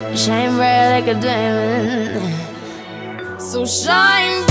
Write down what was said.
Shine bright like a diamond. So shine